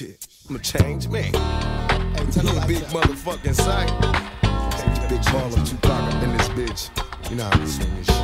Shit, I'ma change man. Hey, tell me big motherfucking sight. Big baller, Tupac up in this bitch. You know how we swing this shit.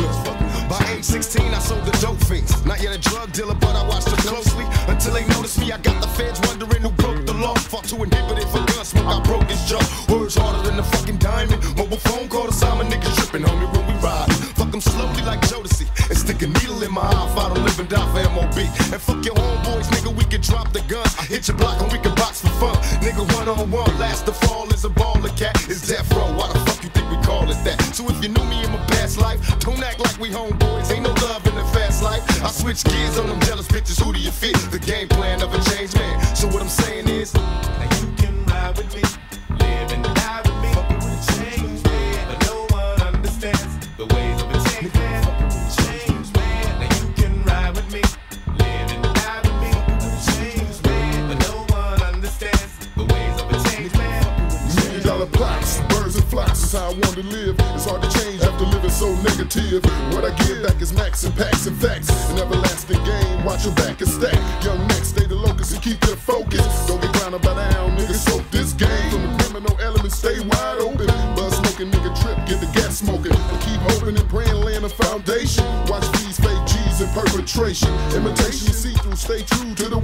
By age 16, I sold the dope fiends. Not yet a drug dealer, but I watched them closely. Until they noticed me, I got the feds wondering who broke the law. Fought to inhibit it for gun smoke, I broke his jaw. Words harder than a fucking diamond. Mobile phone call to Simon, niggas tripping, homie, when we ride. Fuck them slowly like Jodeci. Stick a needle in my eye I don't live and die for MOB. And fuck your homeboys, nigga, we can drop the guns. I hit your block and we can box for fun. Nigga, one on one, last to fall is a baller cat. It's death row, why the fuck you think we call it that? So if you knew me in my past life, don't act like we homeboys. Ain't no love in the fast life. I switch gears on them jealous bitches. Who do you fit? The game plan of a changed man. So what I'm saying is, Birds and flocks is how I want to live. It's hard to change after living so negative. What I give back is max and packs and facts. An everlasting game, watch your back and stack. Young next, stay the locus and keep your focus. Don't get grounded by down, niggas soak this game. From the criminal elements, stay wide open. Buzz smoking, nigga trip, get the gas smoking. And keep hoping and praying, laying a foundation. Watch these fake G's in perpetration. Imitation, see through, stay true to the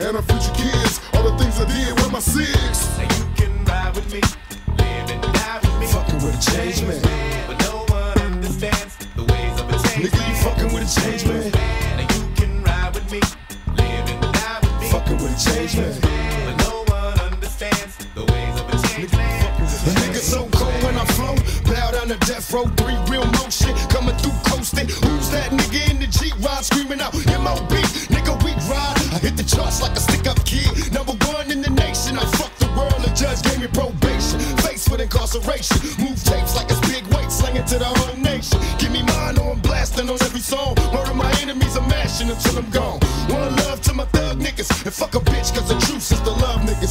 and our future kids. All the things I did with my six. Now you can ride with me, live and die with me. fucking with a change man. But no one understands the ways of a change Nigga, you fucking with a change man. Now you can ride with me, live and die with me. Fucking with a change man. But no one understands the ways of a change man. A nigga so cold when I flow. Bow down to death row, three real motion. Coming through coasting. Who's that nigga in the G ride screaming out MOB? Hit the charts like a stick up kid. Number one in the nation. I fucked the world. The judge gave me probation. Face with incarceration. Move tapes like it's big weight. Sling it to the whole nation. Give me mine I'm blasting on every song. Murder my enemies. I'm mashing until I'm gone. One love to my thug niggas. And fuck a bitch, cause the truth is the love niggas.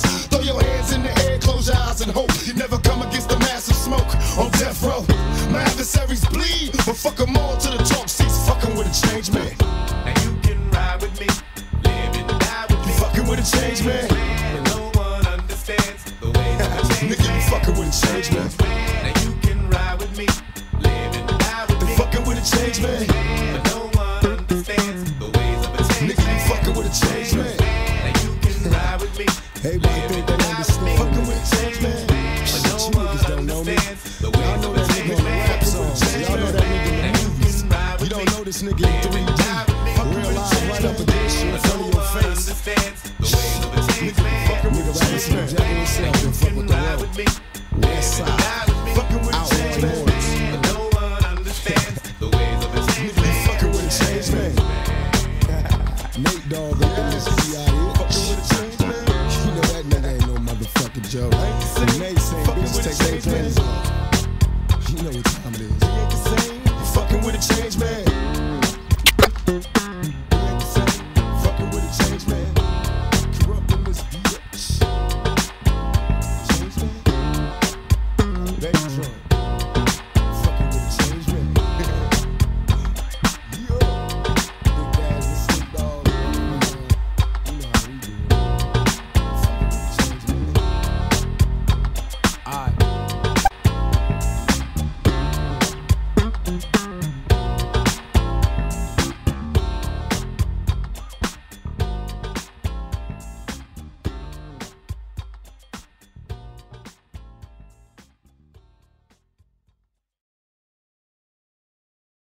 Nigga, you fucking with a change man. Now you can ride with me, live and die with me. Fucking with a change man. But no one understands the ways of a change Nigga, you fucking with a change man. Now you can ride with me, Everybody think they understand. Fucking with a change man. but no one niggas don't know me. understands the Y'all ways know of a that change nigga on the man. rap songs. Y'all know that nigga in the movies. You don't know this nigga in Snoop Dogg. You know that nigga ain't no motherfucking joke. When they say bitches take their place, you know what time it is. Thank you.